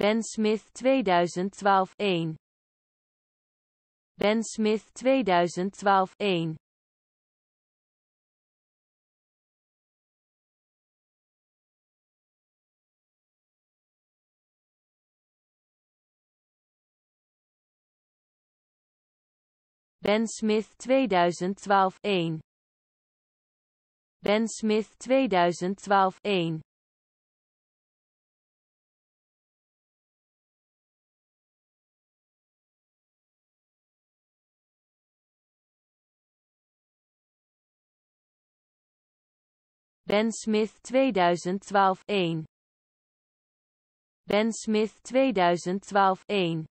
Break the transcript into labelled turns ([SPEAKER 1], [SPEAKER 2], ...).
[SPEAKER 1] Ben Smith 2012 1 Ben Smith 2012 1 Ben Smith 2012 1 Ben Smith 2012 1 Ben Smith 2012 1 Ben Smith 2012 1